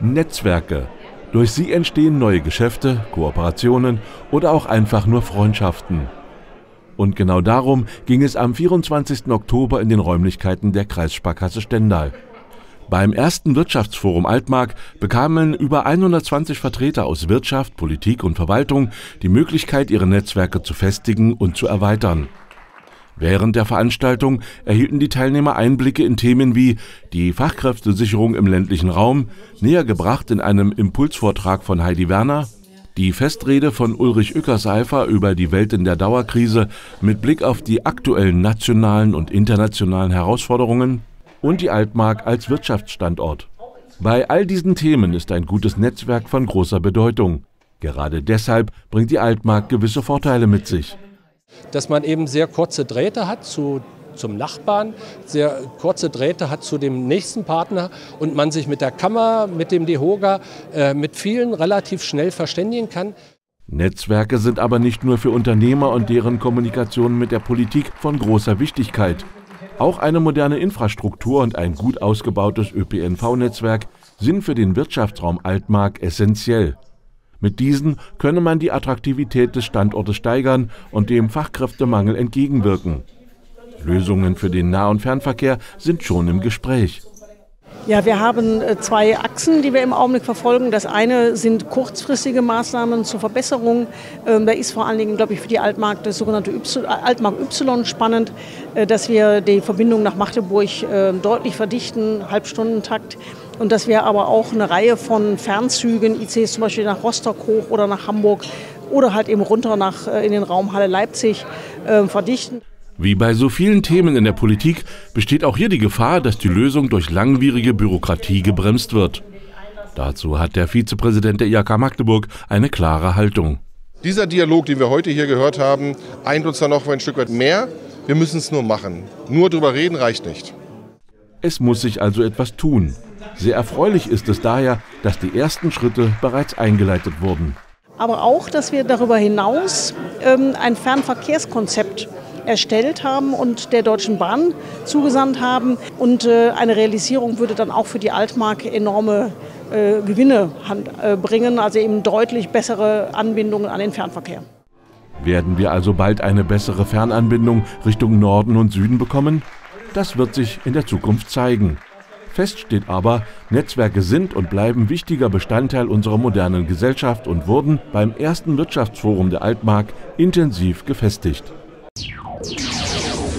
Netzwerke. Durch sie entstehen neue Geschäfte, Kooperationen oder auch einfach nur Freundschaften. Und genau darum ging es am 24. Oktober in den Räumlichkeiten der Kreissparkasse Stendal. Beim ersten Wirtschaftsforum Altmark bekamen über 120 Vertreter aus Wirtschaft, Politik und Verwaltung die Möglichkeit, ihre Netzwerke zu festigen und zu erweitern. Während der Veranstaltung erhielten die Teilnehmer Einblicke in Themen wie die Fachkräftesicherung im ländlichen Raum, näher gebracht in einem Impulsvortrag von Heidi Werner, die Festrede von Ulrich Ückerseifer über die Welt in der Dauerkrise mit Blick auf die aktuellen nationalen und internationalen Herausforderungen und die Altmark als Wirtschaftsstandort. Bei all diesen Themen ist ein gutes Netzwerk von großer Bedeutung. Gerade deshalb bringt die Altmark gewisse Vorteile mit sich dass man eben sehr kurze Drähte hat zu zum Nachbarn, sehr kurze Drähte hat zu dem nächsten Partner und man sich mit der Kammer, mit dem DEHOGA, äh, mit vielen relativ schnell verständigen kann. Netzwerke sind aber nicht nur für Unternehmer und deren Kommunikation mit der Politik von großer Wichtigkeit. Auch eine moderne Infrastruktur und ein gut ausgebautes ÖPNV-Netzwerk sind für den Wirtschaftsraum Altmark essentiell. Mit diesen könne man die Attraktivität des Standortes steigern und dem Fachkräftemangel entgegenwirken. Lösungen für den Nah- und Fernverkehr sind schon im Gespräch. Ja, wir haben äh, zwei Achsen, die wir im Augenblick verfolgen. Das eine sind kurzfristige Maßnahmen zur Verbesserung. Ähm, da ist vor allen Dingen, glaube ich, für die Altmark das sogenannte y, Altmark Y spannend, äh, dass wir die Verbindung nach Magdeburg äh, deutlich verdichten, Halbstundentakt. Und dass wir aber auch eine Reihe von Fernzügen, ICs zum Beispiel nach Rostock hoch oder nach Hamburg oder halt eben runter nach, in den Raum Halle Leipzig verdichten. Wie bei so vielen Themen in der Politik besteht auch hier die Gefahr, dass die Lösung durch langwierige Bürokratie gebremst wird. Dazu hat der Vizepräsident der IHK Magdeburg eine klare Haltung. Dieser Dialog, den wir heute hier gehört haben, eint uns dann noch ein Stück weit mehr. Wir müssen es nur machen. Nur drüber reden reicht nicht. Es muss sich also etwas tun. Sehr erfreulich ist es daher, dass die ersten Schritte bereits eingeleitet wurden. Aber auch, dass wir darüber hinaus ähm, ein Fernverkehrskonzept erstellt haben und der Deutschen Bahn zugesandt haben. Und äh, eine Realisierung würde dann auch für die Altmark enorme äh, Gewinne äh, bringen, also eben deutlich bessere Anbindungen an den Fernverkehr. Werden wir also bald eine bessere Fernanbindung Richtung Norden und Süden bekommen? Das wird sich in der Zukunft zeigen. Fest steht aber, Netzwerke sind und bleiben wichtiger Bestandteil unserer modernen Gesellschaft und wurden beim ersten Wirtschaftsforum der Altmark intensiv gefestigt. Thank you.